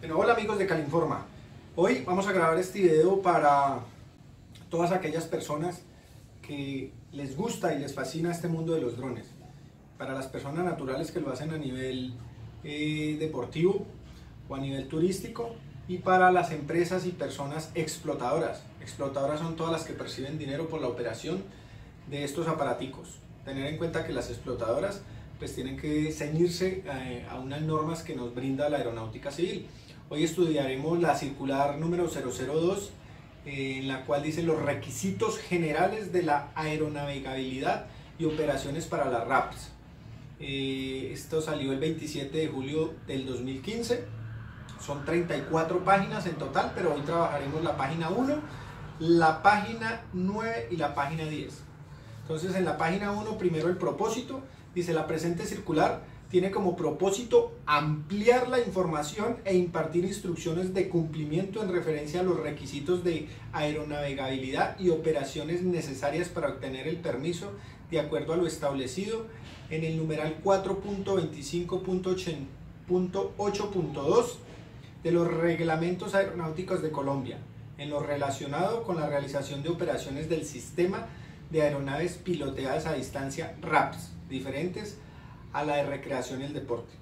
Bueno, hola amigos de Calinforma. Hoy vamos a grabar este video para todas aquellas personas que les gusta y les fascina este mundo de los drones. Para las personas naturales que lo hacen a nivel eh, deportivo o a nivel turístico y para las empresas y personas explotadoras. Explotadoras son todas las que perciben dinero por la operación de estos aparaticos. Tener en cuenta que las explotadoras pues tienen que ceñirse eh, a unas normas que nos brinda la aeronáutica civil. Hoy estudiaremos la circular número 002 eh, en la cual dice los requisitos generales de la aeronavegabilidad y operaciones para las RAPs. Eh, esto salió el 27 de julio del 2015. Son 34 páginas en total, pero hoy trabajaremos la página 1, la página 9 y la página 10. Entonces en la página 1 primero el propósito, dice la presente circular tiene como propósito ampliar la información e impartir instrucciones de cumplimiento en referencia a los requisitos de aeronavegabilidad y operaciones necesarias para obtener el permiso de acuerdo a lo establecido en el numeral 4.25.8.2 de los reglamentos aeronáuticos de Colombia en lo relacionado con la realización de operaciones del sistema de aeronaves piloteadas a distancia RAPS, diferentes a la de recreación y el deporte.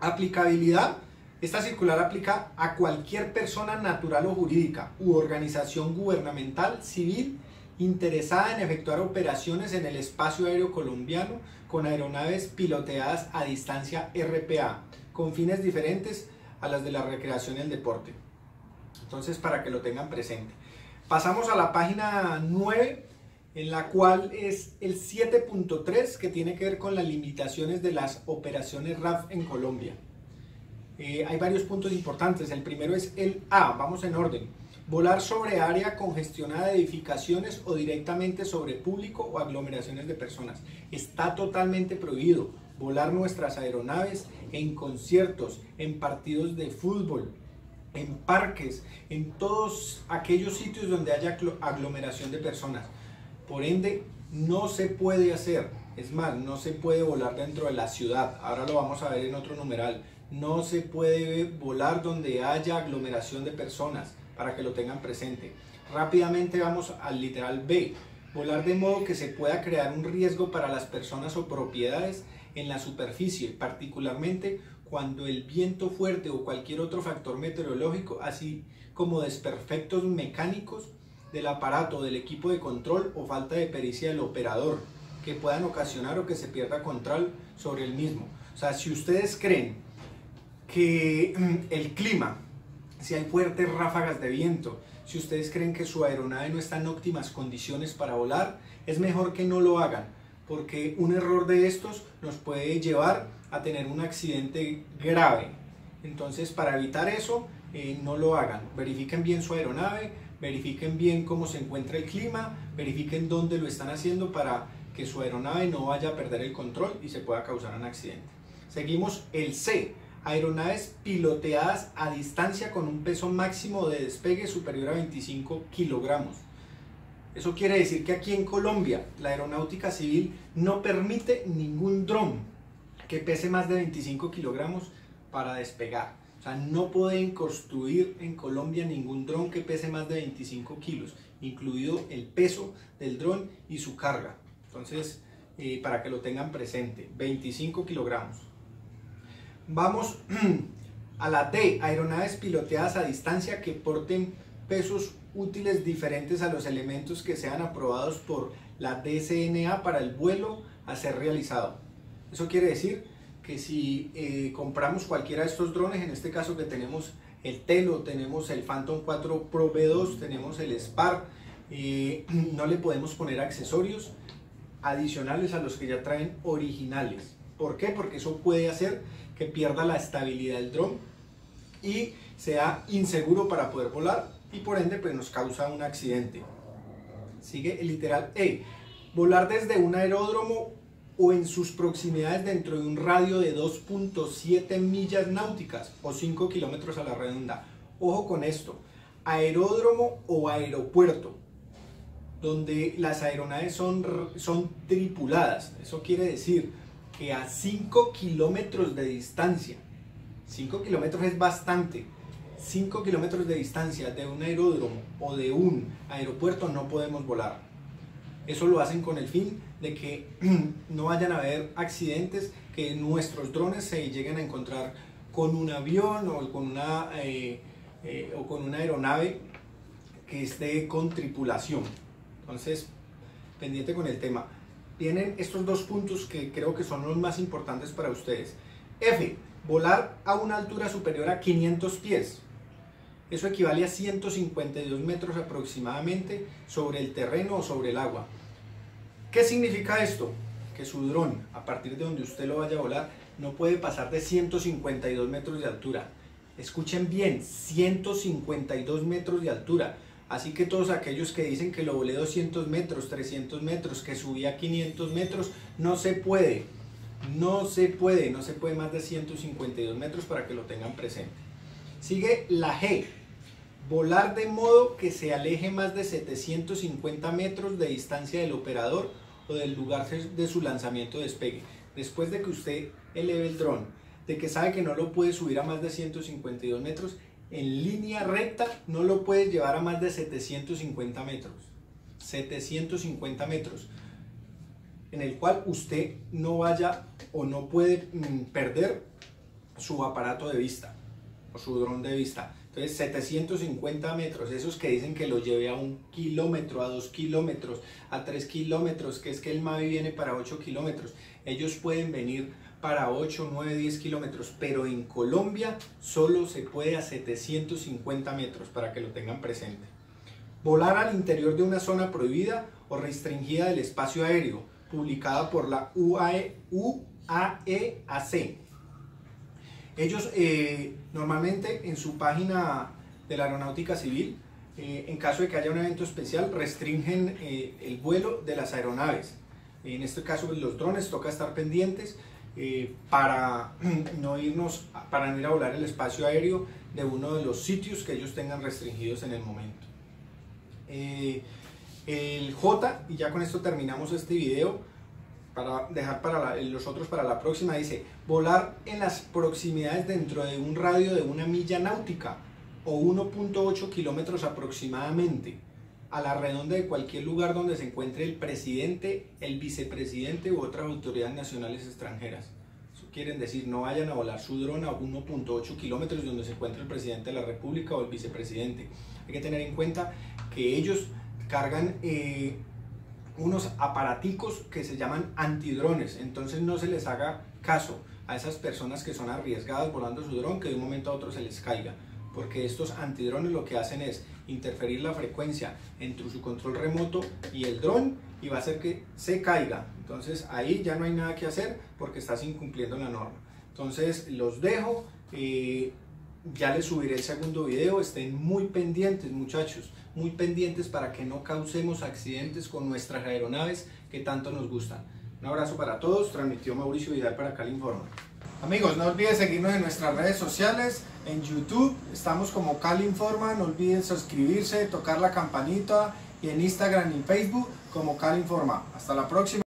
Aplicabilidad. Esta circular aplica a cualquier persona natural o jurídica u organización gubernamental, civil, interesada en efectuar operaciones en el espacio aéreo colombiano con aeronaves piloteadas a distancia RPA, con fines diferentes a las de la recreación y el deporte. Entonces, para que lo tengan presente. Pasamos a la página 9 en la cual es el 7.3 que tiene que ver con las limitaciones de las operaciones RAF en Colombia. Eh, hay varios puntos importantes. El primero es el A, vamos en orden. Volar sobre área congestionada de edificaciones o directamente sobre público o aglomeraciones de personas. Está totalmente prohibido volar nuestras aeronaves en conciertos, en partidos de fútbol, en parques, en todos aquellos sitios donde haya aglomeración de personas. Por ende, no se puede hacer. Es más, no se puede volar dentro de la ciudad. Ahora lo vamos a ver en otro numeral. No se puede volar donde haya aglomeración de personas, para que lo tengan presente. Rápidamente vamos al literal B. Volar de modo que se pueda crear un riesgo para las personas o propiedades en la superficie, particularmente cuando el viento fuerte o cualquier otro factor meteorológico, así como desperfectos mecánicos, del aparato, del equipo de control o falta de pericia del operador que puedan ocasionar o que se pierda control sobre el mismo. O sea, si ustedes creen que mm, el clima, si hay fuertes ráfagas de viento, si ustedes creen que su aeronave no está en óptimas condiciones para volar, es mejor que no lo hagan, porque un error de estos nos puede llevar a tener un accidente grave. Entonces, para evitar eso, eh, no lo hagan. Verifiquen bien su aeronave, verifiquen bien cómo se encuentra el clima, verifiquen dónde lo están haciendo para que su aeronave no vaya a perder el control y se pueda causar un accidente. Seguimos el C, aeronaves piloteadas a distancia con un peso máximo de despegue superior a 25 kilogramos. Eso quiere decir que aquí en Colombia la aeronáutica civil no permite ningún dron que pese más de 25 kilogramos para despegar no pueden construir en Colombia ningún dron que pese más de 25 kilos, incluido el peso del dron y su carga. Entonces, eh, para que lo tengan presente, 25 kilogramos. Vamos a la D, aeronaves piloteadas a distancia que porten pesos útiles diferentes a los elementos que sean aprobados por la DCNA para el vuelo a ser realizado. Eso quiere decir que si eh, compramos cualquiera de estos drones, en este caso que tenemos el Telo, tenemos el Phantom 4 Pro B2, tenemos el Spark, eh, no le podemos poner accesorios adicionales a los que ya traen originales. ¿Por qué? Porque eso puede hacer que pierda la estabilidad del dron y sea inseguro para poder volar y por ende pues nos causa un accidente. Sigue el literal E. Volar desde un aeródromo o en sus proximidades dentro de un radio de 2.7 millas náuticas o 5 kilómetros a la redonda. Ojo con esto, aeródromo o aeropuerto, donde las aeronaves son, son tripuladas. Eso quiere decir que a 5 kilómetros de distancia, 5 kilómetros es bastante, 5 kilómetros de distancia de un aeródromo o de un aeropuerto no podemos volar. Eso lo hacen con el fin de que no vayan a haber accidentes, que nuestros drones se lleguen a encontrar con un avión o con una, eh, eh, o con una aeronave que esté con tripulación. Entonces, pendiente con el tema. Tienen estos dos puntos que creo que son los más importantes para ustedes. F, volar a una altura superior a 500 pies. Eso equivale a 152 metros aproximadamente sobre el terreno o sobre el agua. ¿Qué significa esto? Que su dron, a partir de donde usted lo vaya a volar, no puede pasar de 152 metros de altura. Escuchen bien, 152 metros de altura. Así que todos aquellos que dicen que lo volé 200 metros, 300 metros, que subí a 500 metros, no se puede. No se puede, no se puede más de 152 metros para que lo tengan presente. Sigue la G. Volar de modo que se aleje más de 750 metros de distancia del operador o del lugar de su lanzamiento de despegue. Después de que usted eleve el dron, de que sabe que no lo puede subir a más de 152 metros, en línea recta no lo puede llevar a más de 750 metros. 750 metros en el cual usted no vaya o no puede mm, perder su aparato de vista su dron de vista. Entonces 750 metros, esos que dicen que lo lleve a un kilómetro, a dos kilómetros, a tres kilómetros, que es que el Mavi viene para 8 kilómetros, ellos pueden venir para 8, 9, 10 kilómetros, pero en Colombia solo se puede a 750 metros para que lo tengan presente. Volar al interior de una zona prohibida o restringida del espacio aéreo, publicada por la UAE, UAEAC. Ellos eh, normalmente en su página de la aeronáutica civil, eh, en caso de que haya un evento especial, restringen eh, el vuelo de las aeronaves. En este caso, los drones toca estar pendientes para no irnos, para no ir a volar el espacio aéreo de uno de los sitios que ellos tengan restringidos en el momento. el J, y ya con esto terminamos este video, para dejar para los otros para la próxima, dice volar en las proximidades dentro de un radio de una milla náutica o 1.8 kilómetros aproximadamente a la redonda de cualquier lugar donde se encuentre el presidente, el vicepresidente u otras autoridades nacionales extranjeras. Eso quieren decir, no vayan a volar su dron a 1.8 kilómetros donde se encuentre el presidente de la república o el vicepresidente. Hay que tener en cuenta que ellos cargan eh, unos aparaticos que se llaman antidrones, entonces no se les haga caso a esas personas que son arriesgadas volando su dron que de un momento a otro se les caiga, porque estos antidrones lo que hacen es interferir la frecuencia entre su control remoto y el dron y va a hacer que se caiga. Entonces ahí ya no hay nada que hacer porque estás incumpliendo la norma. Entonces los dejo. Eh, ya les subiré el segundo video, estén muy pendientes muchachos, muy pendientes para que no causemos accidentes con nuestras aeronaves que tanto nos gustan. Un abrazo para todos, transmitió Mauricio Vidal para Cali Informa. Amigos, no olviden seguirnos en nuestras redes sociales, en YouTube, estamos como Cali Informa, no olviden suscribirse, tocar la campanita y en Instagram y Facebook como Cali Informa. Hasta la próxima.